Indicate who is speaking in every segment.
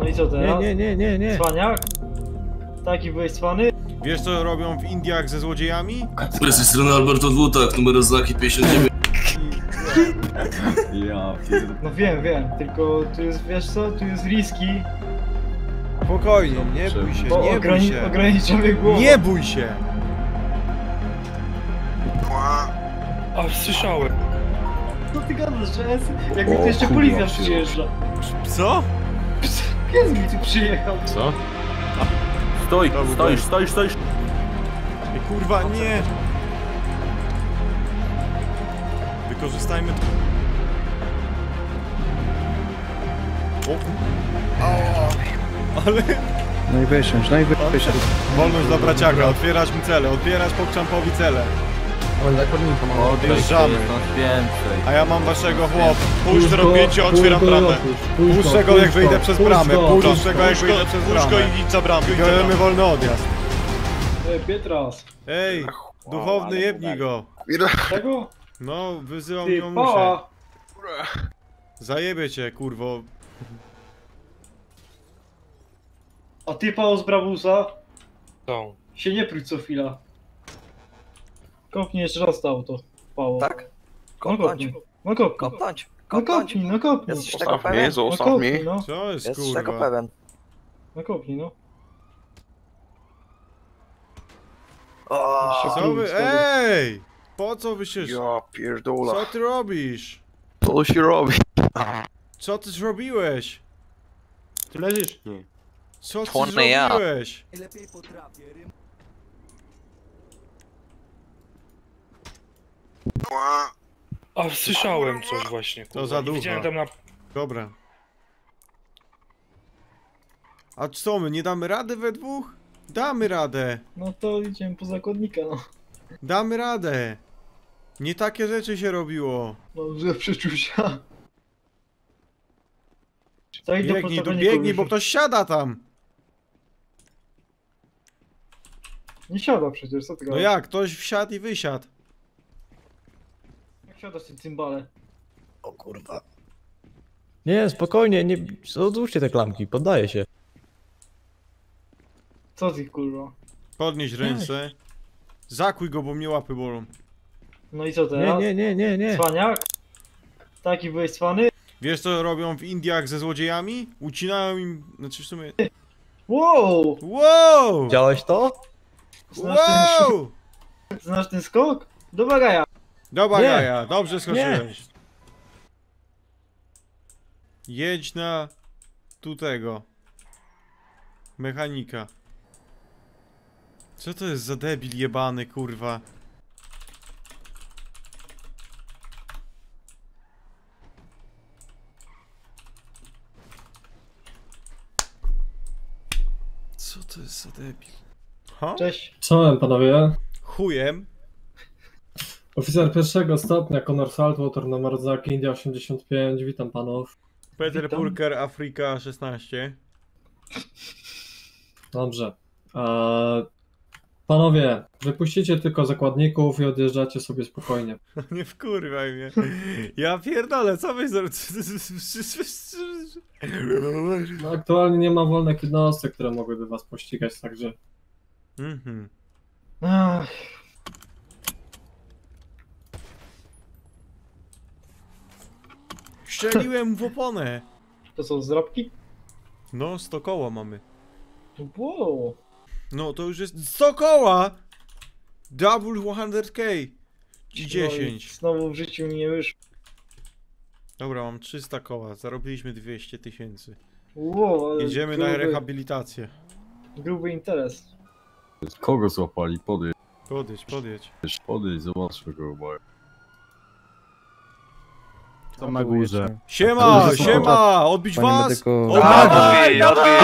Speaker 1: No i co
Speaker 2: Nie,
Speaker 1: teraz?
Speaker 2: nie, nie, nie, nie.
Speaker 1: Cwaniak? Taki byłeś cwany?
Speaker 3: Wiesz co robią w Indiach ze złodziejami?
Speaker 4: Z tej strony Alberto Dwutak, numer oznaki 59.
Speaker 5: Ja pierdolę.
Speaker 1: No wiem, wiem, tylko tu jest, wiesz co, tu jest riski,
Speaker 3: Spokojnie, nie bój się,
Speaker 1: bo
Speaker 3: nie bój się.
Speaker 1: ograniczamy głowę.
Speaker 3: Nie bój się!
Speaker 6: A, słyszałem.
Speaker 1: Co ty gadasz, że jest? Jakby tu
Speaker 5: O,
Speaker 1: jeszcze policja przyjeżdża.
Speaker 3: Co?
Speaker 1: Pies mi tu przyjechał.
Speaker 7: Co? Stój,
Speaker 3: był
Speaker 7: stoisz, stoisz, stoisz.
Speaker 3: Ej, Kurwa, nie! Wykorzystajmy to. O kur- Ale...
Speaker 2: No no i wysiądź.
Speaker 3: Wolność dla braciaka, otwierać mu cele, otwierać pokczampowi cele. Odjeżdżamy.
Speaker 7: więcej.
Speaker 3: A ja mam waszego chłop. Puść to robicie, otwieram bramę. Puść go jak wyjdę przez bramę. Puść go jak wyjdę przez bramę.
Speaker 6: i idź za bramę.
Speaker 3: Bioremy wolny odjazd.
Speaker 1: Ej, Pietras.
Speaker 3: Ej, duchowny jebnij go.
Speaker 1: Tego?
Speaker 3: No, wyzywam
Speaker 1: Ty,
Speaker 3: ją muszę.
Speaker 1: pała.
Speaker 3: Zajebie cię, kurwo.
Speaker 1: A ty, Pało z Brabusa,
Speaker 6: Są.
Speaker 1: się nie próć co chwila. Kopnij jeszcze raz to auto, Pało.
Speaker 8: Tak?
Speaker 1: No kopnij. No kopnij.
Speaker 8: Kopnąć.
Speaker 1: No
Speaker 8: Kopnąć.
Speaker 1: kopnij, no kopnij.
Speaker 8: Jesteś tego pewien?
Speaker 1: No kopnij, no.
Speaker 3: Co jest,
Speaker 8: Jesteś tego
Speaker 3: kurwa?
Speaker 8: pewien?
Speaker 1: No kopnij, no.
Speaker 8: O,
Speaker 3: Co wy... Ej! Po co wy się...
Speaker 8: ja pierdolę.
Speaker 3: Co ty robisz?
Speaker 8: Co się robi?
Speaker 3: Co ty zrobiłeś?
Speaker 7: Ty leżysz? Nie.
Speaker 3: Co ty
Speaker 8: Członny ja.
Speaker 3: zrobiłeś?
Speaker 6: A, słyszałem coś właśnie.
Speaker 3: To
Speaker 6: kurwa.
Speaker 3: za
Speaker 6: I
Speaker 3: ducha.
Speaker 6: Widziałem tam na...
Speaker 3: Dobra. A co, my nie damy rady we dwóch? Damy radę.
Speaker 1: No to idziemy po zakładnika, no.
Speaker 3: Damy radę. Nie takie rzeczy się robiło.
Speaker 1: Dobrze, przeczucia. Co idę po
Speaker 3: Biegnij tu, biegnij, bo ktoś siada tam.
Speaker 1: Nie siada przecież, co ty
Speaker 3: No jak, ktoś wsiadł i wysiadł.
Speaker 1: Siadasz ty cymbale?
Speaker 8: O kurwa.
Speaker 2: Nie, spokojnie, nie... Odłóżcie te klamki, poddaję się.
Speaker 1: Co ty kurwa?
Speaker 3: Podnieś ręce. Zakuj go, bo mnie łapy bolą.
Speaker 1: No i co
Speaker 2: Nie,
Speaker 1: teraz?
Speaker 2: nie, nie, nie, nie.
Speaker 1: Cwaniak? Taki byłeś cwany?
Speaker 3: Wiesz co robią w Indiach ze złodziejami? Ucinają im... Znaczy w sumie...
Speaker 1: Wow!
Speaker 3: Wow!
Speaker 2: Widziałeś to?
Speaker 1: Znasz ten,
Speaker 3: Wow!
Speaker 1: znasz ten skok? Do bagaja.
Speaker 3: Dobra,
Speaker 2: Nie.
Speaker 3: Gaja, dobrze skoczyłeś. Jedź na... tu tego. Mechanika. Co to jest za debil jebany, kurwa? Co to jest za debil? Ha?
Speaker 1: Cześć.
Speaker 9: Czołem panowie.
Speaker 3: Chujem?
Speaker 9: Oficer pierwszego stopnia Conor Saltwater numer znaki India 85. Witam panów.
Speaker 3: Peter
Speaker 1: Witam.
Speaker 3: Purker, Afryka 16.
Speaker 9: Dobrze. Eee, panowie, wypuścicie tylko zakładników i odjeżdżacie sobie spokojnie.
Speaker 3: Nie wkurwaj mnie. Ja pierdolę, co wy
Speaker 9: No, aktualnie nie ma wolnych jednostek, które mogłyby was pościgać, także
Speaker 3: Mhm.
Speaker 1: Ach,
Speaker 3: Strzeliłem w oponę.
Speaker 1: to są zrabki?
Speaker 3: No, 100 koła mamy.
Speaker 1: Wow.
Speaker 3: No, to już jest 100 koła! Double 100k. I
Speaker 1: No i
Speaker 3: 10.
Speaker 1: Znowu w życiu mi nie wyszło.
Speaker 3: Dobra, mam 300 koła. Zarobiliśmy 200 tysięcy.
Speaker 1: Wow, ale
Speaker 3: Jedziemy na
Speaker 1: gruby,
Speaker 3: rehabilitację.
Speaker 1: gruby interes.
Speaker 5: Kogo złapali? Podejdź,
Speaker 3: Podejdź, podejdź.
Speaker 5: podejdź, zobaczmy go, bo...
Speaker 2: To na górze.
Speaker 3: Siema, siema! Odbić was!
Speaker 2: medyku.
Speaker 3: Odbić!
Speaker 8: Odbij!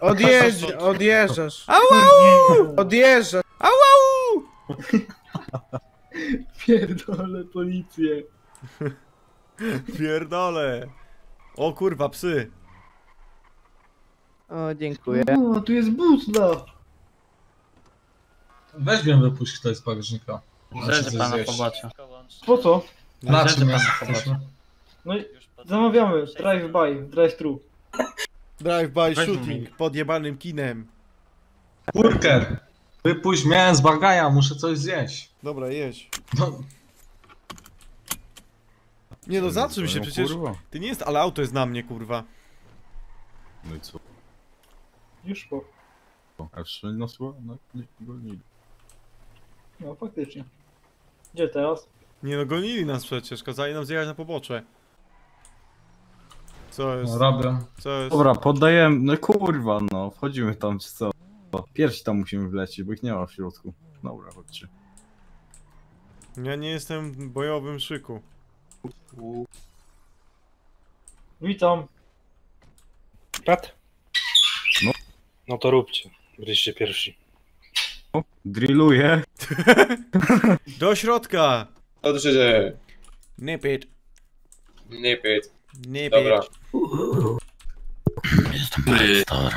Speaker 10: Odjeżdż, odjeżdżasz, odjeżdżasz.
Speaker 3: Au!
Speaker 1: Pierdolę policję.
Speaker 3: Pierdole. O kurwa, psy.
Speaker 10: O, dziękuję.
Speaker 1: O, tu jest butla.
Speaker 11: Weź mnie wypuść ktoś z bagażnika. Coś
Speaker 7: pana
Speaker 11: zjeść.
Speaker 7: pobaczę.
Speaker 1: Po co?
Speaker 11: Na czym
Speaker 7: pana
Speaker 11: jesteśmy?
Speaker 1: No i Zamawiamy, drive-by, drive-thru.
Speaker 3: Drive-by shooting pod jebanym kinem.
Speaker 11: Burger! Wypuść mnie z bagaja, muszę coś zjeść.
Speaker 3: Dobra, jedź.
Speaker 11: No,
Speaker 3: Nie no, zatrzym się
Speaker 5: No,
Speaker 3: przecież.
Speaker 5: Kurwa.
Speaker 3: Ty nie jest, ale auto jest na mnie, kurwa.
Speaker 5: No i co?
Speaker 1: Już po.
Speaker 5: A jeszcze nas chyba no, nie gonili.
Speaker 1: No faktycznie. Gdzie teraz?
Speaker 3: Nie no, gonili nas przecież, kazali nam zjechać na pobocze. Co jest?
Speaker 11: no robię.
Speaker 3: Co jest?
Speaker 7: Dobra, poddajemy, no kurwa, no, wchodzimy tam czy co? Pierwsi tam musimy wlecieć, bo ich nie ma w środku. Dobra, chodźcie.
Speaker 3: Ja nie jestem w bojowym szyku.
Speaker 1: Witam.
Speaker 6: Pat?
Speaker 7: No.
Speaker 6: No to róbcie. Byliście pierwsi.
Speaker 7: O, drilluję.
Speaker 3: Do środka!
Speaker 8: Co tu się dzieje?
Speaker 3: Nip it.
Speaker 8: Nie pyt.
Speaker 3: Nip
Speaker 8: Dobra.
Speaker 3: it.
Speaker 4: Ej,
Speaker 12: Tam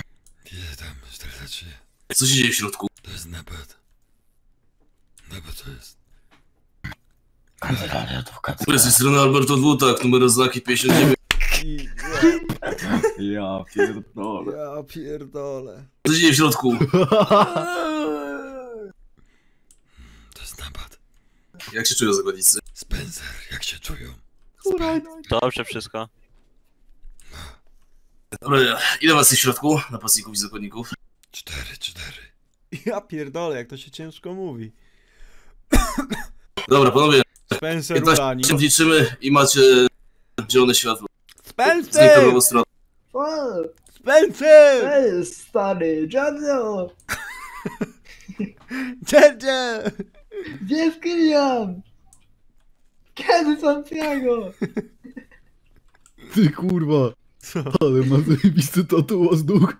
Speaker 12: 43.
Speaker 4: Co się dzieje w środku?
Speaker 12: To jest napad. Napad to jest.
Speaker 4: Z tej strony Alberto Dwutak, numer oznaki 59.
Speaker 3: I...
Speaker 7: Ja pierdolę.
Speaker 3: Ja pierdolę.
Speaker 4: Co się dzieje w środku?
Speaker 12: Jest napad.
Speaker 4: Jak się czują zakładnicy?
Speaker 12: Spencer, jak się czują?
Speaker 8: Dobrze wszystko.
Speaker 4: Dobra, ile was jest w środku? Napastników i zakładników?
Speaker 12: Cztery, cztery.
Speaker 3: Ja pierdolę, jak to się ciężko mówi.
Speaker 4: Dobra, panowie,
Speaker 3: Spencer
Speaker 4: 15
Speaker 3: Ulani.
Speaker 4: sekund liczymy i macie zielone światło.
Speaker 3: Spencer!
Speaker 4: prawą stronę.
Speaker 3: Spencer!
Speaker 1: Ej, stary, dziadzio!
Speaker 3: Dziedzie!
Speaker 1: Gdzie jest Kylian? Kiedy Santiago?
Speaker 2: Ty kurwa.
Speaker 3: Co?
Speaker 2: Ale ma zajebisty tatuaż ducha.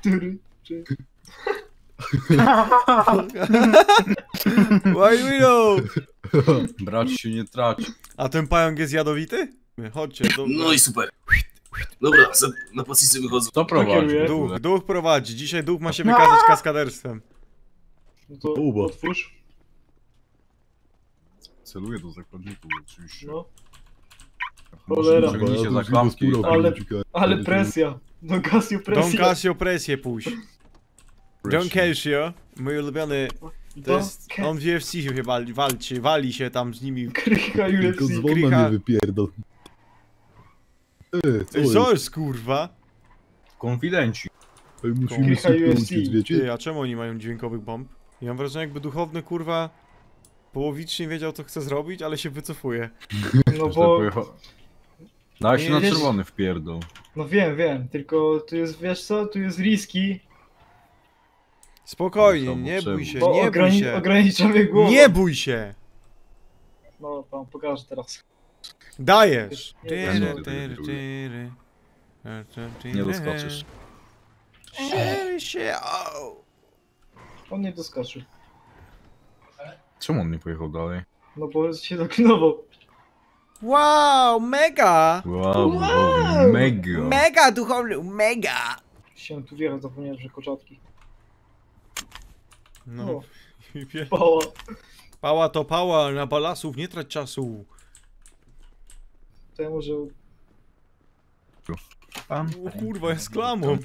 Speaker 1: Który? Czy...
Speaker 3: Why we know?
Speaker 5: Brać się nie traci.
Speaker 3: A ten pająk jest jadowity? Chodźcie, do...
Speaker 4: No i super. Dobra, za- napastnicy wychodzą.
Speaker 5: To prowadzi. w ogóle.
Speaker 3: Duch, duch prowadzi. Dzisiaj duch ma się wykazać kaskaderstwem.
Speaker 1: No to otwórz.
Speaker 5: Celuję do zakładników oczywiście.
Speaker 1: No. Cholera.
Speaker 5: ciągnijcie za klamki.
Speaker 1: Ale- Ale presja. No Casio
Speaker 3: Don
Speaker 1: presja.
Speaker 3: Casio presję puść. Don Casio, mój ulubiony, to
Speaker 1: Don
Speaker 3: jest, on w UFC się wali, walczy, wali się tam z nimi.
Speaker 1: Krycha
Speaker 2: Tylko
Speaker 1: UFC.
Speaker 2: dzwon na
Speaker 3: Krycha.
Speaker 2: mnie wypierdol. Ej, co
Speaker 3: Ej,
Speaker 2: jest?
Speaker 3: co jest kurwa?
Speaker 5: Konfidenci.
Speaker 2: Ej, musimy
Speaker 1: Krycha
Speaker 2: szybko
Speaker 1: UFC.
Speaker 2: uciec, wiecie?
Speaker 3: Ty, a czemu oni mają dźwiękowych bomb? Ja mam wrażenie jakby duchowny kurwa połowicznie wiedział co chce zrobić, ale się wycofuje.
Speaker 1: No bo...
Speaker 5: pojechał. Daj się na czerwony wpierdol.
Speaker 1: No wiem, wiem, tylko tu jest, wiesz co, tu jest riski,
Speaker 3: Spokojnie,
Speaker 5: Czemu,
Speaker 3: nie bój się, nie bój się.
Speaker 1: ogranicza mnie głowę.
Speaker 3: Nie bój się!
Speaker 1: No, pan pokażę teraz.
Speaker 3: Dajesz!
Speaker 1: Nie,
Speaker 3: Tyry, tyry, tyry.
Speaker 5: Nie doskoczysz.
Speaker 3: Się, au.
Speaker 1: On nie doskoczył.
Speaker 5: Czemu on nie pojechał dalej?
Speaker 1: No bo się zaklinował.
Speaker 3: Wow, mega!
Speaker 5: Wow,
Speaker 1: Wow!
Speaker 5: mega.
Speaker 3: Mega duchowny, mega!
Speaker 1: Się tu wjechał, zapomniałem, że koczatki.
Speaker 3: No,
Speaker 1: O. Pała.
Speaker 3: pała to pała, na balasów nie trać czasu.
Speaker 1: To ja może...
Speaker 3: O kurwa, jest klamą.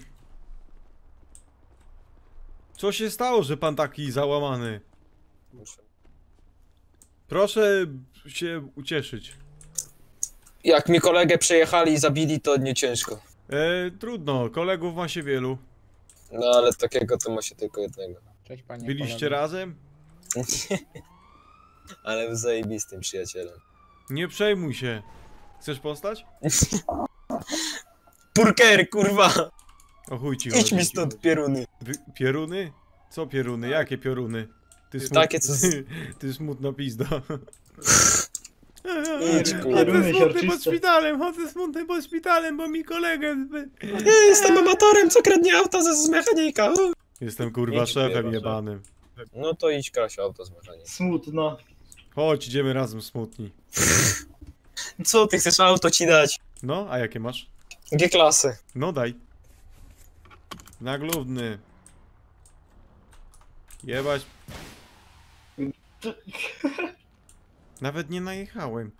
Speaker 3: Co się stało, że pan taki załamany? Proszę się ucieszyć.
Speaker 13: Jak mi kolegę przejechali i zabili, to nie ciężko.
Speaker 3: E, trudno, kolegów ma się wielu.
Speaker 13: No ale takiego to ma się tylko jednego.
Speaker 10: Cześć panie
Speaker 3: Byliście razem?
Speaker 13: Ale zajebistym przyjacielem.
Speaker 3: Nie przejmuj się. Chcesz postać?
Speaker 13: Purker, kurwa!
Speaker 3: O chuj ci
Speaker 13: Idź
Speaker 3: chodzi.
Speaker 13: mi stąd, pieruny.
Speaker 3: Pieruny? Co pieruny? Jakie pioruny? Ty smut...
Speaker 13: Takie, co z-
Speaker 3: Ty smutna pizda.
Speaker 13: Idź.
Speaker 3: Chodzę smutny pod szpitalem, chodzę smutny pod szpitalem, bo mi kolegę... zby-
Speaker 13: Ja jestem amatorem, co kradnie auto z, z mechanika.
Speaker 3: Jestem kurwa
Speaker 13: Idź,
Speaker 3: szefem
Speaker 13: kurwa,
Speaker 3: jebanym.
Speaker 13: No to idź Kasio, auto z mechanika.
Speaker 1: Smutna.
Speaker 3: Chodź, idziemy razem smutni.
Speaker 13: Co ty chcesz auto ci dać?
Speaker 3: No, a jakie masz?
Speaker 13: G-klasy.
Speaker 3: No daj. Nagludny. Jebać. Nawet nie najechałem.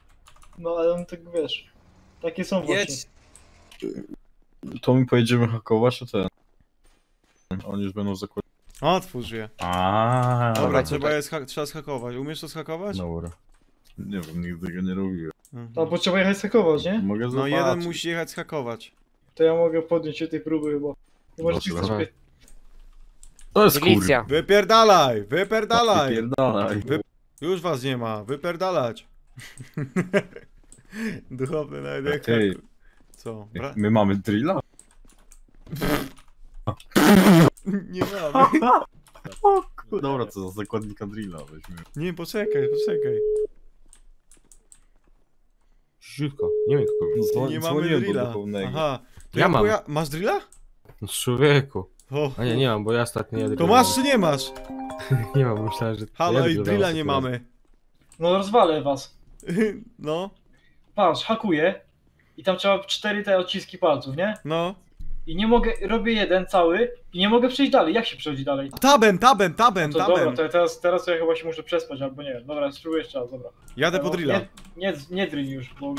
Speaker 1: No ale on tak wiesz. Takie są właśnie.
Speaker 13: Jedź.
Speaker 5: To mi pojedziemy hakować, czy ten? Oni już będą zakładać.
Speaker 3: Otwórz je.
Speaker 5: Aaaa.
Speaker 3: Dobra, trzeba je scha- trzeba schakować. Umiesz to schakować?
Speaker 5: Dobra. Nie wiem, nigdy tego nie robiłem.
Speaker 3: Mhm.
Speaker 1: No bo trzeba jechać hakować, nie?
Speaker 5: Mogę
Speaker 3: No
Speaker 5: zobaczyć.
Speaker 3: jeden musi jechać schakować.
Speaker 1: To ja mogę podjąć się tej próby chyba.
Speaker 5: Dobra.
Speaker 1: sobie...
Speaker 5: To jest
Speaker 10: Milicja.
Speaker 5: kurwa.
Speaker 3: Wypierdalaj! Wypierdalaj!
Speaker 5: Pierdalaj.
Speaker 3: Wy... Już was nie ma, wypierdalać. Duchowny
Speaker 5: Okej.
Speaker 3: Co? Bra...
Speaker 5: My mamy drilla?
Speaker 3: Nie mamy.
Speaker 5: Dobra, co za zakładnika drilla weźmy.
Speaker 3: Nie, poczekaj, poczekaj.
Speaker 2: Szybko, nie wiem kogo.
Speaker 3: Nie mamy drilla. Aha. To
Speaker 2: Ja
Speaker 3: ja
Speaker 2: mam.
Speaker 3: poja- Masz drilla?
Speaker 2: No człowieku.
Speaker 3: O,
Speaker 2: A nie, nie mam, bo ja ostatnio jadę.
Speaker 3: to masz czy nie masz?
Speaker 2: Nie mam, myślałem, że...
Speaker 3: Halo,
Speaker 2: ja
Speaker 3: i drilla nie mamy.
Speaker 1: No rozwalę was.
Speaker 3: No,
Speaker 1: Patrz, hakuję. I tam trzeba cztery te odciski palców, nie?
Speaker 3: no.
Speaker 1: I nie mogę, robię jeden cały i nie mogę przejść dalej. Jak się przechodzi dalej?
Speaker 3: Tabem, tabem, tabem,
Speaker 1: To dobra,
Speaker 3: tabem.
Speaker 1: to teraz, teraz to ja chyba się muszę przespać, albo nie wiem. Dobra, spróbuję jeszcze raz, dobra.
Speaker 3: Jadę po
Speaker 1: No,
Speaker 3: drilla.
Speaker 1: Nie, nie, nie dryń już, bo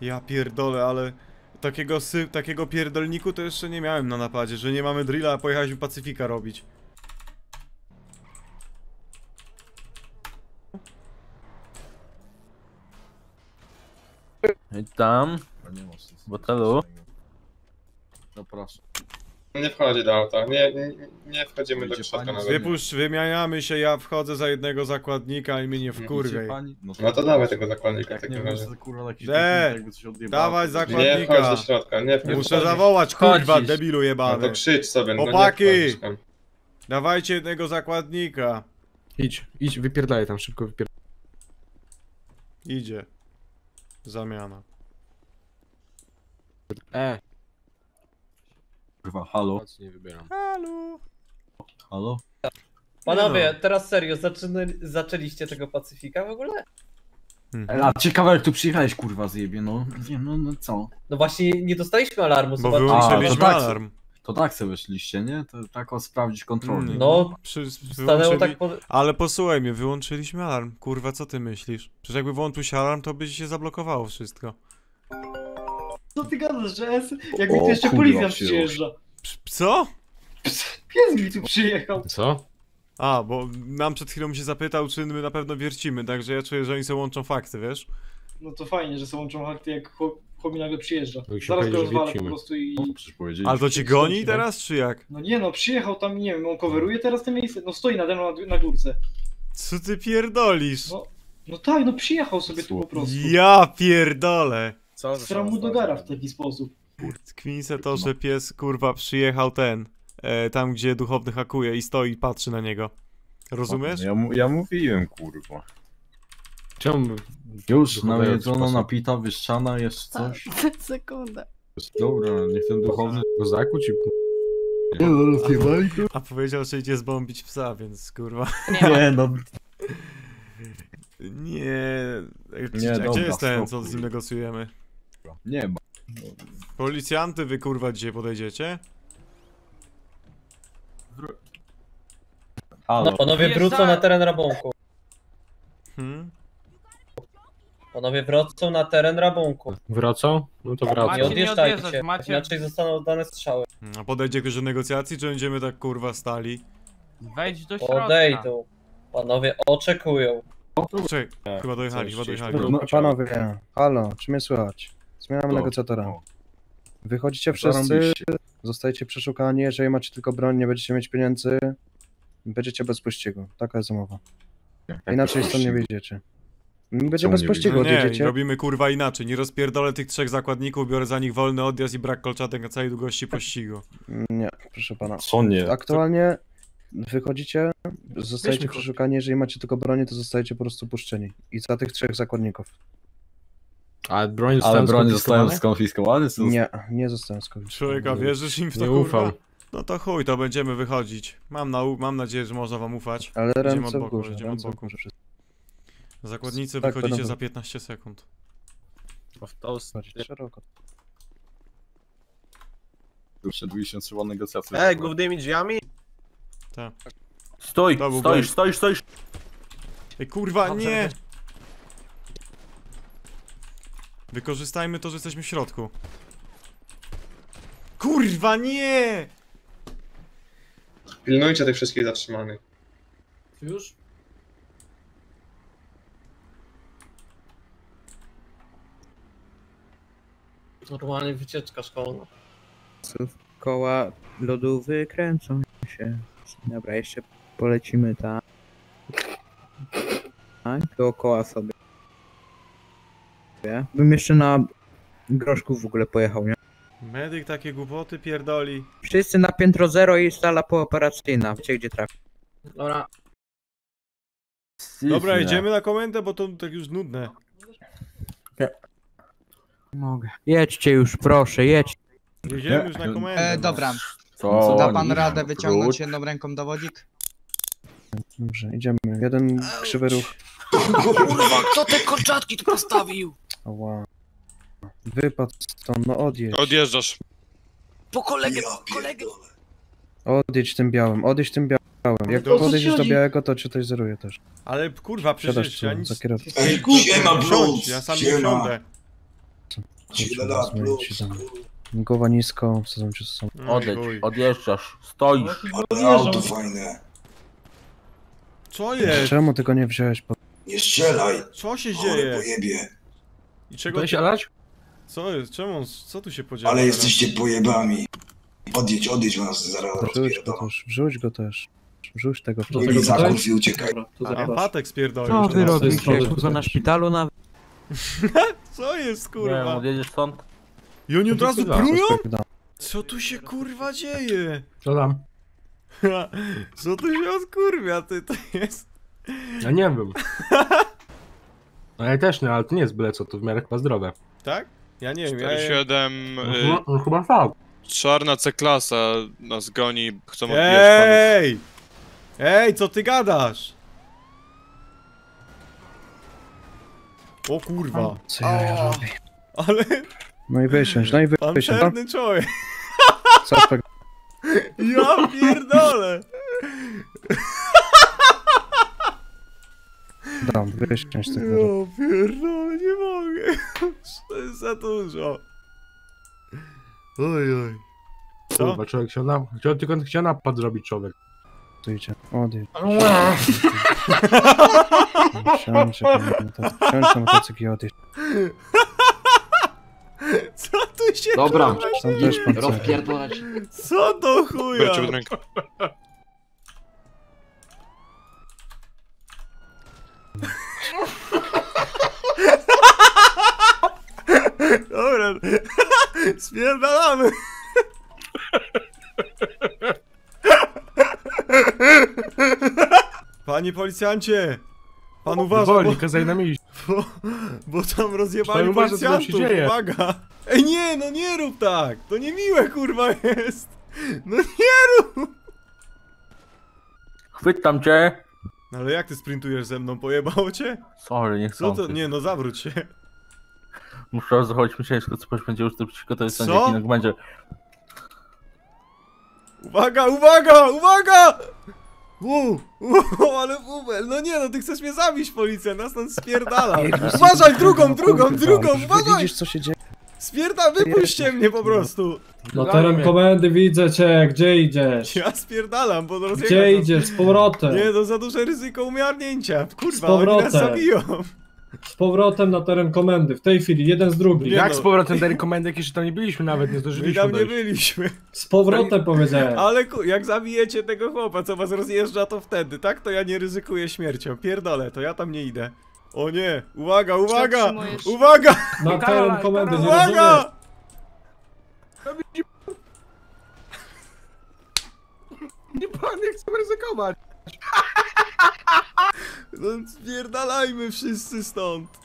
Speaker 3: Ja pierdolę, ale takiego sy takiego pierdolniku to jeszcze nie miałem na napadzie, że nie mamy drilla, a pojechaliśmy Pacyfika robić.
Speaker 7: Tam,
Speaker 5: A nie masz nic.
Speaker 7: Botelu.
Speaker 5: Zapraszam.
Speaker 8: Nie wchodzi do auta, nie, nie, nie wchodzimy do
Speaker 5: Wyjdzie
Speaker 8: krzatka
Speaker 5: pani
Speaker 8: nawet.
Speaker 3: Wypuść, wymieniamy się, ja wchodzę za jednego zakładnika i mnie nie wkurwiaj.
Speaker 5: pani?
Speaker 8: No to dawaj tego zakładnika w
Speaker 5: Jak nie
Speaker 8: takim
Speaker 5: wiem,
Speaker 8: razie.
Speaker 5: kurwa jakiś jakby coś odjebało.
Speaker 3: dawaj.
Speaker 8: Nie wchodź do środka, nie wchodź.
Speaker 3: Muszę zawołać, kurwa,
Speaker 7: Chodzisz.
Speaker 3: debilu
Speaker 8: No
Speaker 3: jebany.
Speaker 8: to krzycz sobie, no
Speaker 3: Chłopaki!
Speaker 8: nie wchodzisz tam.
Speaker 3: Dawajcie jednego zakładnika.
Speaker 2: Idź, idź, wypierdalaj tam, szybko wypierdalaj.
Speaker 3: Idzie. Zamiana.
Speaker 2: E,
Speaker 5: Kurwa, halo,
Speaker 2: nic nie wybieram.
Speaker 3: Halo.
Speaker 5: halo?
Speaker 13: Panowie, teraz serio, zaczyna, zaczęliście tego Pacyfika w ogóle?
Speaker 3: Mhm.
Speaker 7: A ciekawe jak tu przyjechałeś kurwa zjebie, no. Nie, no, no co?
Speaker 13: No właśnie nie dostaliśmy alarmu,
Speaker 3: Bo
Speaker 13: zobaczcie.
Speaker 3: wyłączyliśmy
Speaker 7: tak.
Speaker 3: alarm.
Speaker 7: To tak sobie weszliście, nie? To tak o sprawdzić kontrolnie.
Speaker 3: Mm.
Speaker 13: No,
Speaker 3: Przy,
Speaker 13: stanęło
Speaker 3: wyłączyli...
Speaker 13: tak po...
Speaker 3: Ale posłuchaj mnie, wyłączyliśmy alarm. Kurwa, co ty myślisz? Przecież jakby włączył się alarm, to by się zablokowało wszystko.
Speaker 1: Co ty gadasz, że S? Jak mi
Speaker 7: O,
Speaker 1: tu jeszcze policjant przyjeżdża.
Speaker 3: Co?
Speaker 1: Pies mi tu przyjechał.
Speaker 2: Co?
Speaker 3: A, bo nam przed chwilą się zapytał, czy my na pewno wiercimy, także ja czuję, że oni sobie łączą fakty, wiesz?
Speaker 1: No to fajnie, że są łączą hakty, jak chomik nagle przyjeżdża.
Speaker 2: No
Speaker 1: Zaraz go rozwalę po prostu i...
Speaker 5: No.
Speaker 3: Ale to cię goni teraz, czy jak?
Speaker 1: No nie no, przyjechał tam i nie wiem, on coveruje teraz to miejsce, no stoi nade mną na, na górce.
Speaker 3: Co ty pierdolisz?
Speaker 1: No, no tak, no przyjechał sobie tu po prostu.
Speaker 3: Ja pierdolę!
Speaker 10: Co
Speaker 1: Stram mu do gara w taki sposób.
Speaker 3: Tkwi se to, że pies, kurwa, przyjechał ten, e, tam gdzie duchowny hakuje i stoi i patrzy na niego. Rozumiesz?
Speaker 5: Ja, mu- ja mówiłem, kurwa.
Speaker 2: Czemu?
Speaker 7: Już najedzono,
Speaker 2: sposób.
Speaker 7: napita, wyszczana, jeszcze coś.
Speaker 10: Sekundę.
Speaker 5: Dobra, niech ten duchowny...
Speaker 2: Go zakłuć i...
Speaker 3: A powiedział, że idzie zbombić psa, więc kurwa.
Speaker 7: Nie no,
Speaker 3: Nie. A
Speaker 5: Nie,
Speaker 3: gdzie
Speaker 5: dobra,
Speaker 3: jest ten, co z nim negocjujemy?
Speaker 5: Nie, bo...
Speaker 3: Policjanty wy kurwa dzisiaj podejdziecie?
Speaker 5: Halo.
Speaker 13: No panowie wrócą na teren rabunku.
Speaker 3: Hmm?
Speaker 13: Panowie wrócą na teren rabunku.
Speaker 2: Wracą? No to
Speaker 13: Nie
Speaker 2: wracą.
Speaker 13: odjeżdżajcie, inaczej zostaną oddane strzały.
Speaker 3: A podejdzie ktoś do negocjacji, czy będziemy tak kurwa stali?
Speaker 10: Wejdź do
Speaker 13: Odejdą. Panowie oczekują.
Speaker 3: Czekaj, chyba dojechali, chyba dojechali.
Speaker 7: No,
Speaker 14: panowie, halo, czy mnie słychać? Zmieniamy
Speaker 5: O,
Speaker 14: negocjatora. Wychodzicie wszyscy, zostajecie przeszukani, jeżeli macie tylko broń, nie będziecie mieć pieniędzy, będziecie bez pościgu. Taka jest umowa.
Speaker 5: Jak
Speaker 14: Inaczej
Speaker 5: to
Speaker 14: stąd nie wyjdziecie. Będzie bez
Speaker 5: nie
Speaker 14: pościgu,
Speaker 3: No nie,
Speaker 14: odjedziecie.
Speaker 3: robimy kurwa inaczej. Nie rozpierdolę tych trzech zakładników, biorę za nich wolny odjazd i brak kolczatek na całej długości pościgu.
Speaker 14: Nie, proszę pana.
Speaker 5: Co nie?
Speaker 14: Aktualnie wychodzicie, zostajecie
Speaker 2: Weźmy
Speaker 14: przeszukani, jeżeli macie tylko bronię, to zostajecie po prostu puszczeni. I za tych trzech zakładników.
Speaker 2: A broń
Speaker 7: ale
Speaker 2: została
Speaker 7: broń zostają
Speaker 2: skonfiskowane?
Speaker 7: Co-
Speaker 14: Nie, nie zostałem skończony.
Speaker 3: Człowieka, wierzysz im w to
Speaker 2: Nie
Speaker 3: kurwa?
Speaker 2: ufam.
Speaker 3: No to chuj, to będziemy wychodzić. Mam, na, mam nadzieję, że można wam ufać.
Speaker 14: Ale
Speaker 3: Idziemy
Speaker 14: ręce
Speaker 3: od
Speaker 14: w
Speaker 3: boku,
Speaker 14: górze,
Speaker 3: idziemy od
Speaker 14: ręce w
Speaker 3: boku.
Speaker 14: górze.
Speaker 3: Zakładnicy,
Speaker 14: Tak,
Speaker 3: wychodzicie za 15 sekund.
Speaker 14: Chodź, szeroko.
Speaker 5: Przed wyjściem trzeba negocjacje.
Speaker 10: Ej, głównymi drzwiami?
Speaker 3: Tak.
Speaker 7: Stój,
Speaker 3: To był
Speaker 7: stoisz, stoisz, stoisz.
Speaker 3: Ej kurwa,
Speaker 13: Dobrze,
Speaker 3: nie! Wykorzystajmy to, że jesteśmy w środku. Kurwa, nie!
Speaker 8: Pilnujcie tych wszystkich zatrzymanych.
Speaker 9: Już?
Speaker 13: Normalnie wycieczka szkolna.
Speaker 15: Koła lodówy kręcą się. Dobra, jeszcze polecimy tak. Tak, dookoła sobie. Bym jeszcze na groszku w ogóle pojechał, nie?
Speaker 3: Medyk takie głupoty pierdoli.
Speaker 15: Wszyscy na piętro zero i sala pooperacyjna. Wiecie gdzie trafi.
Speaker 13: Dobra.
Speaker 3: Dobra, idziemy na komendę, bo to tak już nudne.
Speaker 15: Mogę. Jedźcie już, proszę, jedź.
Speaker 3: Jedziemy już na komendę.
Speaker 16: E,
Speaker 3: no.
Speaker 16: dobra.
Speaker 7: Co?
Speaker 16: Da pan radę wyciągnąć jedną ręką dowodzik?
Speaker 14: Dobrze, idziemy. Jeden krzywy ruch.
Speaker 4: Kurwa, kto te kolczatki tu postawił?
Speaker 14: Ała. Wypadł stąd, no odjedź.
Speaker 6: Odjeżdżasz.
Speaker 4: Po kolegę, kolegę.
Speaker 14: Odjedź tym białym, odjedź tym białym. Jak
Speaker 3: Dobrze.
Speaker 14: podejdziesz do białego, to cię coś zeruje też.
Speaker 3: Ale kurwa, przecież ja
Speaker 14: tu
Speaker 3: nic...
Speaker 14: za kierowcą.
Speaker 3: Ej,
Speaker 4: Siema, Blues,
Speaker 3: ja sam nie
Speaker 4: siema.
Speaker 3: siądę.
Speaker 14: Wezmę ci tam. Głowa nisko, wsadzą cię z sobą.
Speaker 3: No i chuj.
Speaker 7: odjeżdżasz, stoisz.
Speaker 1: Ale auto
Speaker 4: fajne.
Speaker 3: Co jest?
Speaker 14: Czemu ty go nie wziąłeś? Po...
Speaker 4: Nie strzelaj.
Speaker 3: Co się dzieje?
Speaker 4: pojebie.
Speaker 3: I czego...
Speaker 6: siadać?
Speaker 3: Co jest? Czemu? on- Co tu się podziało?
Speaker 4: Ale jesteście pojebami. Odjedź, odjedź was, zaraz
Speaker 14: Wrzuć go też, wrzuć go też. Wrzuć tego
Speaker 9: Do
Speaker 14: to.
Speaker 9: tego
Speaker 4: za
Speaker 9: tutaj?
Speaker 4: kurwi uciekaj.
Speaker 3: A,
Speaker 9: zapraszam.
Speaker 3: Patek spierdolił. Teraz.
Speaker 15: robicie?
Speaker 9: przodu
Speaker 15: Kurwa na szpitalu nawet?
Speaker 3: Co jest kurwa?
Speaker 7: odjedziesz stąd?
Speaker 3: I oni od razu prują?
Speaker 14: Down.
Speaker 3: Co tu się kurwa dzieje?
Speaker 6: Co tam?
Speaker 3: Co tu się odkurwia, ty to jest?
Speaker 6: Ja nie wiem. No ja też nie, ale to nie jest byle co, to w miarę chyba zdrowe.
Speaker 3: Tak? Ja nie wiem, ja...
Speaker 17: 47,
Speaker 6: Mhm, no chyba tak.
Speaker 17: czarna C-klasa nas goni, chcą odbijać panów.
Speaker 3: Ej! Ej, co ty gadasz? O kurwa.
Speaker 14: Co ja robię?
Speaker 3: Ale
Speaker 14: No i wysiądź, no i
Speaker 3: pan
Speaker 14: wysiądź.
Speaker 3: czarny człowiek.
Speaker 14: Suspekt
Speaker 3: Ja pierdolę.
Speaker 14: Down, wysiądź z tego.
Speaker 3: Ja pierdolę, nie mogę. To jest za dużo. Oj, oj. Co?
Speaker 6: Kurwa, człowiek chciał, na, chciał tylko chciał napad zrobić człowiek.
Speaker 14: Tu idzie, odjedź. Wsiądź, wsiądź na motocykl i.
Speaker 3: Co tu się
Speaker 7: Dobra.
Speaker 14: Tam też.
Speaker 7: Rozpierdolać.
Speaker 3: Co do chuja?
Speaker 17: Brać pod rękę.
Speaker 3: Dobra, spierdalamy. Panie policjancie! Pan uważa, bo,
Speaker 6: Woli, kazaj nam iść.
Speaker 3: bo, bo tam rozjebali
Speaker 6: Pan uważa, co tam się dzieje.
Speaker 3: uwaga! Ej nie, no nie rób tak! To niemiłe kurwa jest! No nie rób!
Speaker 7: Chwytam cię.
Speaker 3: No ale jak ty sprintujesz ze mną, pojebało cię?
Speaker 7: Sorry, nie chcę.
Speaker 3: Co to? Nie no, zawróć się.
Speaker 7: Muszę zachować ciężko, co będzie już to przeciwko to jest
Speaker 3: Co?
Speaker 7: sędzia, jak będzie.
Speaker 3: Uwaga, uwaga, uwaga! Wow, wow, ale bubel, no nie no, ty chcesz mnie zabić, policja, nas tam spierdala. Uważaj, drugą, drugą,
Speaker 14: Kurwa,
Speaker 3: drugą,
Speaker 14: wy
Speaker 3: uważaj!
Speaker 14: Widzisz co się dzieje?
Speaker 3: Spierda, wypuśćcie mnie po prostu.
Speaker 9: Na teren komendy widzę cię, gdzie idziesz?
Speaker 3: Ja spierdalam, bo rozjechać
Speaker 9: Gdzie idziesz? Z powrotem.
Speaker 3: Nie, to za duże ryzyko umiarnięcia. Kurwa, oni nas zabiją.
Speaker 9: Z powrotem na teren komendy, w tej chwili, jeden z drugim.
Speaker 6: Jak
Speaker 3: no.
Speaker 6: z powrotem do komendek jeszcze tam nie byliśmy nawet, nie
Speaker 3: My
Speaker 6: zdążyliśmy
Speaker 3: tam nie
Speaker 6: dojść.
Speaker 3: byliśmy.
Speaker 9: Z powrotem powiedziałem.
Speaker 3: Ale ku, jak zabijecie tego chłopa, co was rozjeżdża, to wtedy, tak? To ja nie ryzykuję śmiercią. Pierdolę, to ja tam nie idę. O nie, uwaga, uwaga! Uwaga!
Speaker 9: Na teren komendy, nie rozumiesz?
Speaker 3: Uwaga!
Speaker 6: Nie pan nie chce ryzykować.
Speaker 3: No spierdalajmy wszyscy stąd.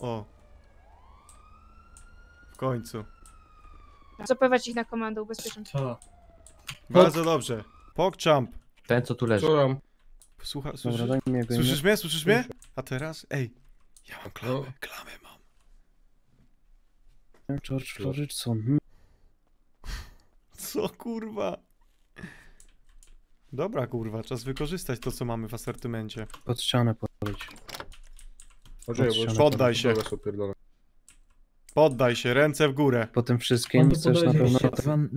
Speaker 3: O. W końcu.
Speaker 10: Zaprowadź ich na komendę, ubezpieczam.
Speaker 9: Co?
Speaker 3: Bardzo dobrze. PogChamp.
Speaker 7: Ten co tu leży.
Speaker 6: Co tam?
Speaker 3: Słuchaj,
Speaker 14: Dobra,
Speaker 3: słyszysz?
Speaker 14: daj mi jego imię.
Speaker 3: Słyszysz mnie? Słyszysz mnie? A teraz? Ej. Ja mam klamę, klamę mam.
Speaker 14: George Floridson.
Speaker 3: Co kurwa? Dobra kurwa, czas wykorzystać to co mamy w asortymencie.
Speaker 14: Pod ścianę.
Speaker 6: Poczekaj, bo
Speaker 3: Poddaj się. Poddaj się, ręce w górę.
Speaker 14: Po tym wszystkim chcesz na pewno...
Speaker 9: się.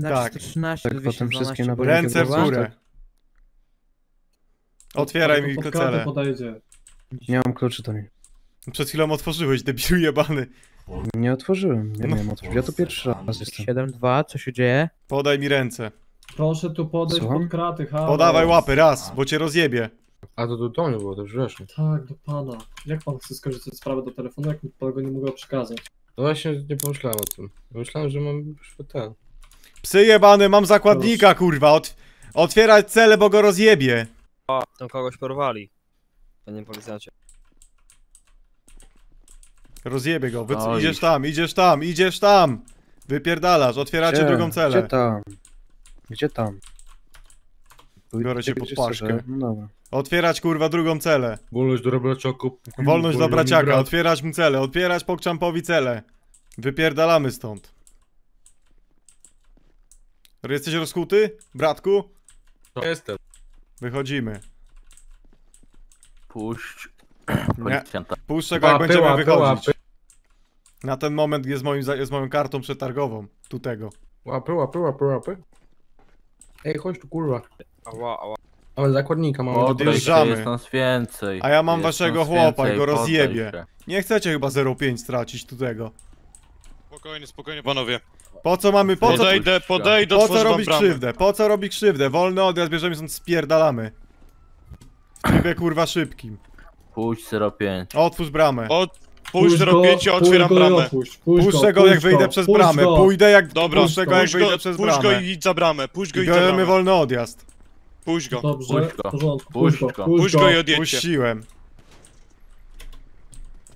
Speaker 14: Tak,
Speaker 15: 213,
Speaker 14: tak po tym
Speaker 15: 212
Speaker 14: wszystkim na pewno...
Speaker 3: Ręce w górę. Otwieraj mi
Speaker 9: podejdzie.
Speaker 14: Nie mam kluczy do niej.
Speaker 3: Przed chwilą otworzyłeś, debilu jebany.
Speaker 14: Nie otworzyłem, nie
Speaker 3: No.
Speaker 14: wiem otworzyć. Ja to pierwszy raz jestem.
Speaker 15: 7-2, co się dzieje?
Speaker 3: Podaj mi ręce.
Speaker 9: Proszę tu podejść
Speaker 14: Słucham?
Speaker 9: pod kraty, halo.
Speaker 3: Podawaj łapy, raz, bo cię rozjebie.
Speaker 6: A to do Tony było, to wrzesznie.
Speaker 9: Tak, do pana. Jak pan chce skorzystać z sprawy do telefonu, jak mi tego nie mogę przekazać?
Speaker 6: No właśnie nie pomyślałem o tym. Myślałem, że mam już ten.
Speaker 3: Psy jebane, mam zakładnika, kurwa. Ot otwierać cele, bo go rozjebie.
Speaker 16: O, tam kogoś porwali. Panie policjancie.
Speaker 3: Rozjebie go. Wy
Speaker 16: Oj.
Speaker 3: idziesz tam, idziesz tam, idziesz tam. Wypierdalasz, otwieracie
Speaker 14: Gdzie?
Speaker 3: drugą celę.
Speaker 14: Gdzie tam? Gdzie tam?
Speaker 3: Biorę cię pod paszkę.
Speaker 14: No dobra.
Speaker 3: Otwierać kurwa drugą celę.
Speaker 6: Wolność do braciaku.
Speaker 3: Wolność
Speaker 6: mi
Speaker 3: braciaka, otwierać mu celę, otwierać pokczampowi celę. Wypierdalamy stąd. Jesteś rozkuty, bratku?
Speaker 6: Jestem.
Speaker 3: Wychodzimy.
Speaker 18: Puść
Speaker 3: Nie. Puszczę go jak będziemy
Speaker 6: łapy,
Speaker 3: wychodzić.
Speaker 6: łapy.
Speaker 3: Na ten moment jest moim, jest moją kartą przetargową. Tu tego.
Speaker 6: Łapy, łapy, łapy, łapy. Ej, chodź tu kurwa.
Speaker 16: Ała, ała.
Speaker 6: Mamy zakładnika, mamy
Speaker 3: Odjeżdż- Odjeżdżamy.
Speaker 18: Jest nas więcej.
Speaker 3: A ja mam
Speaker 18: Jest
Speaker 3: waszego chłopa i go rozjebie. Nie chcecie chyba 0,5 stracić tu tego.
Speaker 17: Spokojnie, spokojnie panowie.
Speaker 3: Po co mamy, po co...
Speaker 17: Podejdę, podejdę,
Speaker 3: Po co robić
Speaker 17: bramę.
Speaker 3: krzywdę? Po co robić krzywdę? Wolny odjazd, bierzemy stąd spierdalamy. W trybie kurwa szybkim.
Speaker 18: Puść 05.
Speaker 3: Otwórz bramę.
Speaker 17: Od... Puść
Speaker 9: go,
Speaker 17: 05, ja
Speaker 9: puść
Speaker 17: otwieram
Speaker 9: go
Speaker 17: bramę.
Speaker 9: opuść, puść
Speaker 3: Puszczę
Speaker 9: go,
Speaker 3: go jak
Speaker 9: puść
Speaker 3: wyjdę
Speaker 9: go,
Speaker 3: przez
Speaker 9: puść
Speaker 3: bramę.
Speaker 9: go.
Speaker 3: Pójdę jak...
Speaker 17: Dobra,
Speaker 3: puszczę go jak
Speaker 17: puść
Speaker 3: wyjdę przez
Speaker 17: puść go
Speaker 3: bramę.
Speaker 17: i idź za bramę, puść go
Speaker 3: I
Speaker 17: idź za
Speaker 3: bierzemy
Speaker 17: bramę.
Speaker 3: wolny odjazd.
Speaker 17: Puść go.
Speaker 9: Dobrze,
Speaker 18: Puść go.
Speaker 9: porządku,
Speaker 18: Puść
Speaker 9: puść
Speaker 18: go.
Speaker 9: puść
Speaker 17: Puść go
Speaker 9: go.
Speaker 17: i odjedźcie.
Speaker 3: Puściłem.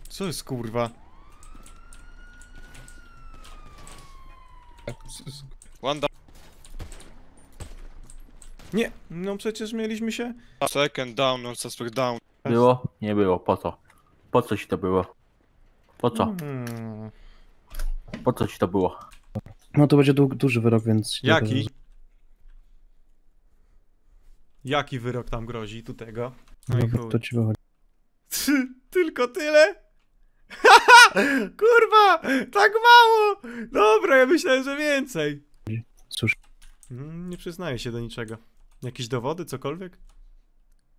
Speaker 3: Co jest kurwa?
Speaker 17: One
Speaker 3: Nie, no przecież mieliśmy się...
Speaker 17: second down, no suspect down.
Speaker 18: Było? Nie było. Po co? Po co ci to było? Po co?
Speaker 3: Hmm.
Speaker 18: Po co ci to było?
Speaker 14: No to będzie du duży wyrok, więc...
Speaker 3: Jaki? Jaki wyrok tam grozi tu tego? No
Speaker 14: to ci wychodzi.
Speaker 3: Tylko tyle? Kurwa! Tak mało! Dobra, ja myślałem, że więcej.
Speaker 14: Cóż,
Speaker 3: Mm, Nie przyznaję się do niczego. Jakieś dowody, cokolwiek?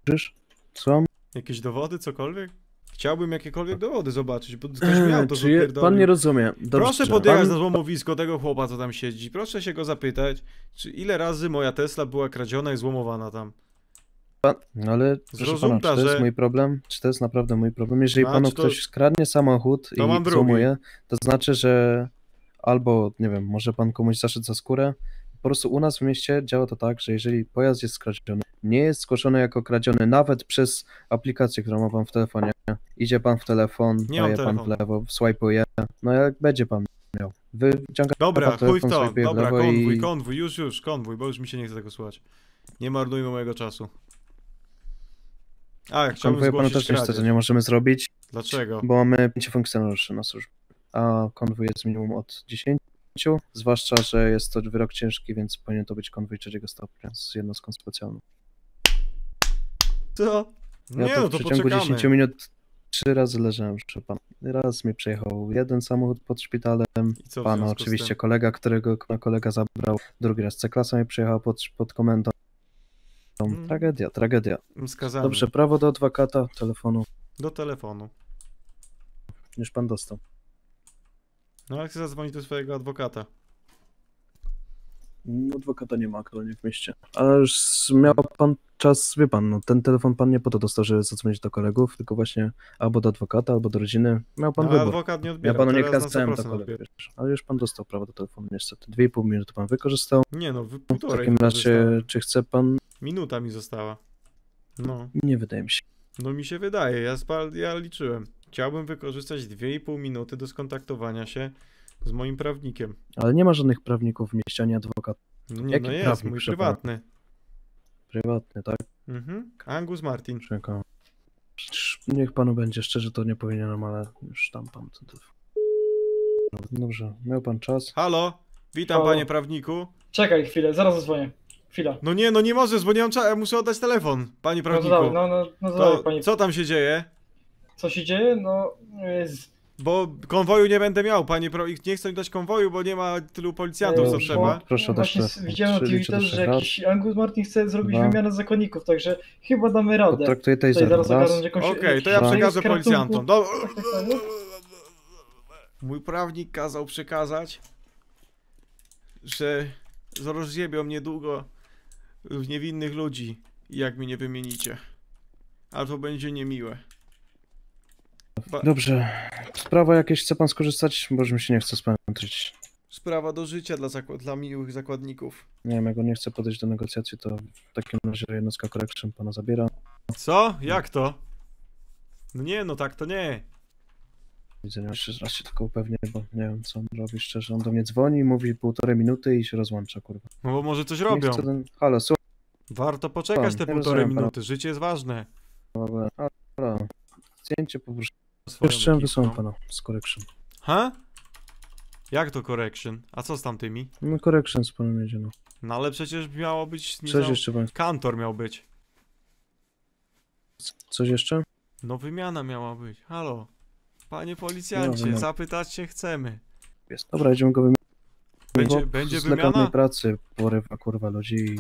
Speaker 14: słyszysz? Co?
Speaker 3: Jakieś dowody, cokolwiek? Chciałbym jakiekolwiek dowody zobaczyć, bo ktoś miał to
Speaker 14: Czy je, pan nie rozumie? Dobrze,
Speaker 3: Proszę podjechać
Speaker 14: pan...
Speaker 3: na złomowisko tego chłopa, co tam siedzi. Proszę się go zapytać, czy ile razy moja Tesla była kradziona i złomowana tam.
Speaker 14: Pan, no ale proszę pana, czy to jest
Speaker 3: że-
Speaker 14: mój problem? Czy to jest naprawdę mój problem? Jeżeli
Speaker 3: Znaczy,
Speaker 14: panu
Speaker 3: to-
Speaker 14: ktoś skradnie samochód
Speaker 3: to
Speaker 14: i złomuje, to znaczy, że albo, nie wiem, może pan komuś zaszedł za skórę. Po prostu u nas w mieście działa to tak, że jeżeli pojazd jest skradziony, nie jest zgłoszony jako kradziony nawet przez aplikację, którą ma pan w telefonie, idzie pan w telefon,
Speaker 3: Nie
Speaker 14: daje pan w lewo, swajpuje, no jak będzie pan miał. Wyciąga
Speaker 3: Dobra,
Speaker 14: pan
Speaker 3: chuj w to.
Speaker 14: w
Speaker 3: Dobra,
Speaker 14: lewo
Speaker 3: konwój,
Speaker 14: i...
Speaker 3: konwój, już, już, konwój, bo już mi się nie chce tego słuchać. Nie marnujmy mojego czasu. A, chciałbym
Speaker 14: Konwoju panu też niestety nie możemy zrobić.
Speaker 3: Dlaczego?
Speaker 14: Bo mamy 5 funkcjonariuszy na służbie, a konwój jest minimum od 10, zwłaszcza, że jest to wyrok ciężki, więc powinien to być konwój trzeciego stopnia z jednostką specjalną.
Speaker 3: Co?
Speaker 14: Ja
Speaker 3: Nie,
Speaker 14: to
Speaker 3: no
Speaker 14: w
Speaker 3: to
Speaker 14: przeciągu
Speaker 3: poczekamy.
Speaker 14: 10 minut trzy razy leżałem, proszę pana. Raz mi przejechał jeden samochód pod szpitalem,
Speaker 3: w
Speaker 14: pana oczywiście kolega, którego kolega zabrał, drugi raz C-klasa mi przejechała pod, pod komendą.
Speaker 3: Mm.
Speaker 14: Tragedia, tragedia.
Speaker 3: Skazany.
Speaker 14: Dobrze, prawo do adwokata, telefonu,
Speaker 3: Do telefonu.
Speaker 14: już pan dostał.
Speaker 3: No ale chcę zadzwonić do swojego adwokata.
Speaker 14: No, Adwokata nie ma aktualnie w mieście. Ale już miał pan czas, wie pan, no ten telefon pan nie po to dostał, żeby zadzwonić do kolegów, tylko właśnie albo do adwokata, albo do rodziny. Miał pan
Speaker 3: No,
Speaker 14: wybór.
Speaker 3: adwokat nie odbiera,
Speaker 14: Ja panu nie kazałem do
Speaker 3: 100%
Speaker 14: kolegów. Ale już pan dostał prawo do telefonu niestety. Dwie i pół minuty pan wykorzystał.
Speaker 3: Nie no, wy
Speaker 14: W
Speaker 3: półtorej
Speaker 14: takim razie,
Speaker 3: wykorzystałem.
Speaker 14: czy chce pan...
Speaker 3: Minuta mi została. No.
Speaker 14: Nie wydaje mi się.
Speaker 3: No mi się wydaje, ja, spal, ja liczyłem. Chciałbym wykorzystać 2,5 minuty do skontaktowania się z moim prawnikiem.
Speaker 14: Ale nie ma żadnych prawników w mieście, ani adwokat.
Speaker 3: No nie,
Speaker 14: Jaki
Speaker 3: no jest,
Speaker 14: prawnik,
Speaker 3: mój
Speaker 14: pana?
Speaker 3: prywatny.
Speaker 14: Prywatny, tak?
Speaker 3: Mhm. Angus Martin.
Speaker 14: Czekam. Niech panu będzie szczerze, to nie powinienem, ale już tam pan telefon. Dobrze, miał pan czas.
Speaker 3: Halo? Witam
Speaker 1: Halo.
Speaker 3: panie prawniku.
Speaker 1: Czekaj chwilę, zaraz zadzwonię. Chwila.
Speaker 3: No nie, no nie możesz, bo nie mam czasu, ja muszę oddać telefon, panie
Speaker 1: No to
Speaker 3: prawniku.
Speaker 1: dawaj, no, no, no to dawaj,
Speaker 3: to
Speaker 1: panie.
Speaker 3: co tam się dzieje?
Speaker 1: Co się dzieje? No... Z...
Speaker 3: Bo konwoju nie będę miał, panie pro... Nie chcą mi dać konwoju, bo nie ma tylu policjantów, co
Speaker 14: Dobrze.
Speaker 3: trzeba.
Speaker 14: Proszę
Speaker 1: Właśnie widziałem na
Speaker 14: do
Speaker 1: że jakiś Angus Martin chce zrobić
Speaker 14: Dwa.
Speaker 1: wymianę zakonników, także chyba damy radę. Tutaj
Speaker 14: taserem.
Speaker 1: zaraz.
Speaker 3: Okej, to ja przekażę policjantom. Do...
Speaker 1: Tak, tak, tak, no.
Speaker 3: Mój prawnik kazał przekazać, że rozjebią niedługo w niewinnych ludzi, jak mi nie wymienicie. Ale to będzie niemiłe. Ba-
Speaker 14: Dobrze. Sprawa jakieś chce pan skorzystać? Bo już mi się nie chce spędzić.
Speaker 3: Sprawa do życia dla, dla miłych zakładników.
Speaker 14: Nie wiem, jak on nie chce podejść do negocjacji, to w takim razie jednostka correction pana zabiera.
Speaker 3: Co? Jak to? No nie, no tak to nie.
Speaker 14: Widzenia. Jeszcze raz się tylko upewnię, bo nie wiem, co on robi szczerze. On do mnie dzwoni, mówi półtorej minuty i się rozłącza, kurwa.
Speaker 3: No bo może coś robią.
Speaker 14: ten... Halo, słuchaj.
Speaker 3: Warto poczekać te półtorej minuty. Życie jest ważne.
Speaker 14: Halo. Zdjęcie poproszę.
Speaker 3: Swoją
Speaker 14: Jeszcze wysłałem pana z correction.
Speaker 3: Ha? Jak to correction? A co z tamtymi?
Speaker 14: No correction z panem jedzie, no.
Speaker 3: No ale przecież miało być...
Speaker 14: Coś jeszcze pan...
Speaker 3: Kantor miał być.
Speaker 14: Coś jeszcze?
Speaker 3: No wymiana miała być. Halo. Panie policjancie,
Speaker 14: wymiana.
Speaker 3: zapytać się chcemy.
Speaker 14: Jest. Dobra, idziemy go wymienić.
Speaker 3: Będzie- będzie wymiana?
Speaker 14: pracy porywa kurwa ludzi i...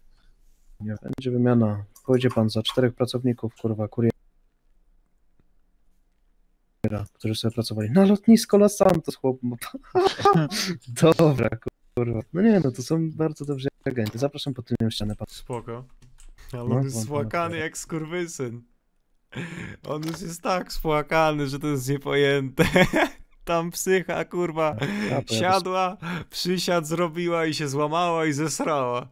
Speaker 14: Nie, będzie wymiana. Pójdzie pan za czterech pracowników, kurwa, kuriera, którzy sobie pracowali na lotnisko Los Santos, chłop. Dobra, kurwa. No nie, no to są bardzo dobrzy agenty. Zapraszam pod tylną ścianę, pan.
Speaker 3: Spoko. Ale
Speaker 14: No,
Speaker 3: on jest
Speaker 14: pan-
Speaker 3: spłakany
Speaker 14: pan-
Speaker 3: jak skurwysyn. On już jest tak spłakany, że to jest niepojęte. Tam psycha, kurwa,
Speaker 14: to ja
Speaker 3: siadła, przysiad zrobiła i się złamała i zesrała.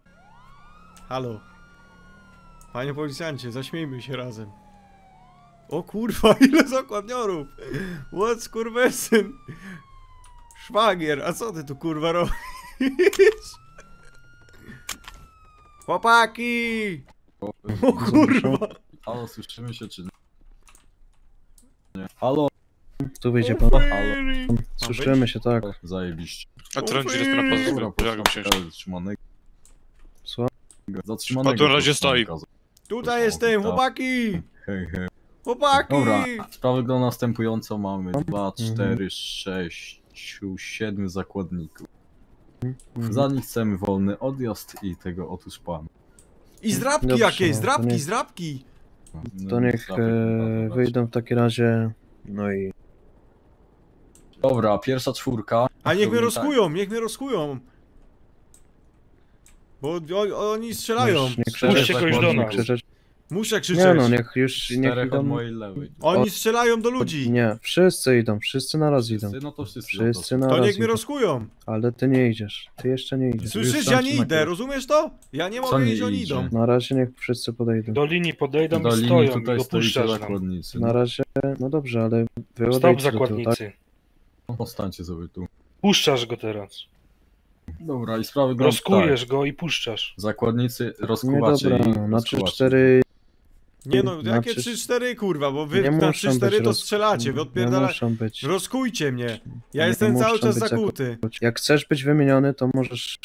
Speaker 3: Halo. Panie policjancie, zaśmiejmy się razem. O kurwa, ile zakładniorów! What skurwysyn? Szwagier, a co ty tu kurwa robisz? Chłopaki! O kurwa!
Speaker 7: Halo, słyszymy się czy nie? Nie. Halo?
Speaker 14: Tu wyjdzie pan.
Speaker 7: Halo?
Speaker 14: Słyszymy się, tak.
Speaker 7: Zajebiście.
Speaker 17: A to będzie jest na.
Speaker 7: Zatrzymanego.
Speaker 14: Słucham?
Speaker 7: Zatrzymanego.
Speaker 17: Na razie stoi.
Speaker 3: Tutaj jestem, chłopaki!
Speaker 7: Hej, hej.
Speaker 3: Chłopaki!
Speaker 7: Dobra, sprawa wygląda następująco. Mamy
Speaker 14: Mhm.
Speaker 7: 2, 4, 6, 7 zakładników. Za nich chcemy wolny odjazd i tego otóż pan.
Speaker 3: I zdrabki
Speaker 14: Dobrze,
Speaker 3: jakieś,
Speaker 14: to
Speaker 3: zdrabki,
Speaker 14: nie-
Speaker 3: zdrabki!
Speaker 7: No,
Speaker 14: To niech e, wyjdą w takim razie. No i.
Speaker 7: Dobra, pierwsza czwórka.
Speaker 3: A niech mnie
Speaker 7: Robi tak.
Speaker 3: rozkują, niech mnie rozkują! Bo o, oni strzelają.
Speaker 14: Nie krzyczeć, nie krzyczeć.
Speaker 3: Muszę krzyczeć.
Speaker 14: Nie no, niech już niech idą.
Speaker 7: od mojej lewej.
Speaker 3: Oni
Speaker 14: Od-
Speaker 3: strzelają do ludzi.
Speaker 14: Nie, wszyscy idą, wszyscy naraz idą.
Speaker 7: no to wszyscy, no to
Speaker 14: Wszyscy naraz
Speaker 3: To niech mnie
Speaker 14: idą.
Speaker 3: rozkują.
Speaker 14: Ale ty nie idziesz. Ty jeszcze nie idziesz.
Speaker 3: Słyszysz, ja nie idę, rozumiesz to? Ja nie mogę
Speaker 7: nie
Speaker 3: iść, oni idą.
Speaker 14: Na razie niech wszyscy podejdą.
Speaker 6: Do linii podejdą
Speaker 7: Do
Speaker 6: i
Speaker 7: linii
Speaker 6: stoją
Speaker 7: tutaj
Speaker 6: i
Speaker 7: stoicie
Speaker 6: opuszczasz nam.
Speaker 7: zakładnicy.
Speaker 14: Na razie, no dobrze, ale wy
Speaker 6: Stop zakładnicy.
Speaker 14: tak?
Speaker 7: Postańcie sobie tu.
Speaker 6: Puszczasz go teraz.
Speaker 7: Dobra, i sprawa wygląda
Speaker 6: Rozkujesz
Speaker 7: tak.
Speaker 6: go i puszczasz.
Speaker 7: Zakładnicy
Speaker 14: Nie
Speaker 7: rozkuwacie
Speaker 14: dobra,
Speaker 7: i
Speaker 14: na
Speaker 7: rozkuwacie.
Speaker 14: 3-4.
Speaker 3: Nie no,
Speaker 14: Na
Speaker 3: jakie
Speaker 14: trzy-
Speaker 3: 3-4 kurwa, bo wy
Speaker 14: Nie
Speaker 3: na
Speaker 14: muszą
Speaker 3: 3-4
Speaker 14: być
Speaker 3: to strzelacie, wy
Speaker 14: nie
Speaker 3: odpierdala...
Speaker 14: muszą być.
Speaker 3: Rozkujcie mnie. Ja
Speaker 14: Nie
Speaker 3: jestem cały
Speaker 14: muszą
Speaker 3: czas zakuty.
Speaker 14: Jak chcesz być wymieniony, to możesz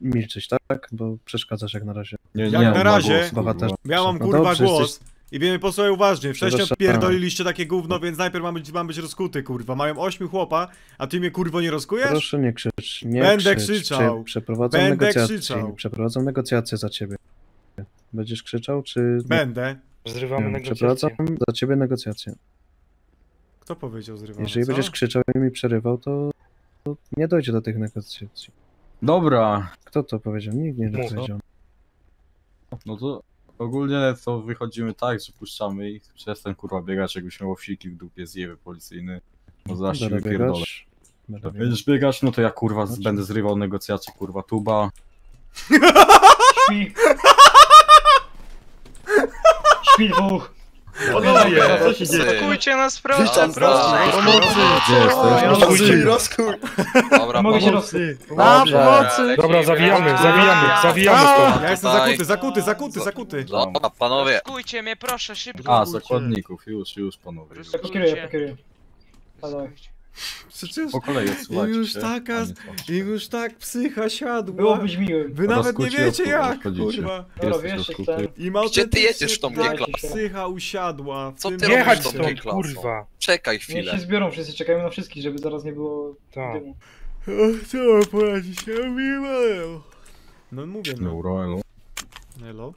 Speaker 14: milczeć, tak? Bo przeszkadzasz jak na razie.
Speaker 7: Nie,
Speaker 3: Jak
Speaker 7: nie,
Speaker 3: na razie
Speaker 7: głos, kurwa.
Speaker 14: Bohater.
Speaker 3: Ja mam
Speaker 14: No
Speaker 3: kurwa
Speaker 14: dobrze,
Speaker 3: głos.
Speaker 14: jesteś-
Speaker 3: I wiemy posłuchaj uważnie, wcześniej odpierdoliliście takie gówno, więc najpierw mam być, mam być rozkuty, kurwa. Mają ośmiu chłopa, a ty mnie kurwo nie rozkujesz?
Speaker 14: Proszę nie krzycz. Nie
Speaker 3: Będę
Speaker 14: krzycz.
Speaker 3: krzyczał.
Speaker 14: Prze- Przeprowadzam
Speaker 3: Będę
Speaker 14: negocjacje.
Speaker 3: krzyczał.
Speaker 14: Przeprowadzam negocjacje za ciebie. Będziesz krzyczał, czy...
Speaker 3: Będę.
Speaker 6: Zrywamy negocjacje.
Speaker 14: Przeprowadzam za ciebie negocjacje.
Speaker 3: Kto powiedział zrywamy,
Speaker 14: Jeżeli
Speaker 3: co?
Speaker 14: będziesz krzyczał i mi przerywał, to, to nie dojdzie do tych negocjacji.
Speaker 7: Dobra,
Speaker 14: Kto to powiedział? Nikt nie
Speaker 6: Mów.
Speaker 14: powiedział.
Speaker 7: no to ogólnie to wychodzimy tak, że puszczamy ich. Przestań kurwa biegać, jakbyś miał owsiki w dupie zjeby policyjny. No zaś się wypierdolę. Będziesz biegać, no to ja kurwa będę zrywał negocjacje, kurwa tuba.
Speaker 1: Śpi. Śpi dwóch.
Speaker 8: Panowie,
Speaker 1: co się dzieje?
Speaker 8: Spokójcie nas, proszę.
Speaker 1: Witam, proszę.
Speaker 6: Rozkujcie.
Speaker 8: rozkuj.
Speaker 16: Dobra,
Speaker 1: Mogę się
Speaker 16: panowie.
Speaker 1: roz...
Speaker 6: Dobra, zawijamy, zawijamy, zawijamy stąd.
Speaker 3: Ja jestem zakuty, zakuty, zakuty, zakuty.
Speaker 16: Dobra, panowie.
Speaker 8: Rozkujcie mnie, proszę, szybko.
Speaker 7: A, zakładników, już, już panowie.
Speaker 1: Pokieruję, pokieruję. Dawaj.
Speaker 3: Przecież
Speaker 7: Po kolei
Speaker 3: już
Speaker 7: się,
Speaker 3: taka, i już tak psycha siadła.
Speaker 1: Było być miłym.
Speaker 3: Wy nawet nie wiecie jak, kurwa.
Speaker 7: Jesteś
Speaker 1: wiesz.
Speaker 3: I ma
Speaker 19: Gdzie ty jedziesz tą
Speaker 3: tak psycha usiadła. w
Speaker 19: Co
Speaker 3: tym
Speaker 19: ty robisz
Speaker 3: momencie.
Speaker 19: tą G-klasą?
Speaker 20: kurwa.
Speaker 19: Czekaj
Speaker 1: Niech
Speaker 19: chwilę.
Speaker 1: się zbiorą wszyscy, czekajmy na wszystkich, żeby zaraz nie było
Speaker 20: Tak.
Speaker 1: dymu.
Speaker 3: O, Co mam poradzić? Ja mówię, No mówię, no.
Speaker 7: Euro, elo.
Speaker 3: Hello?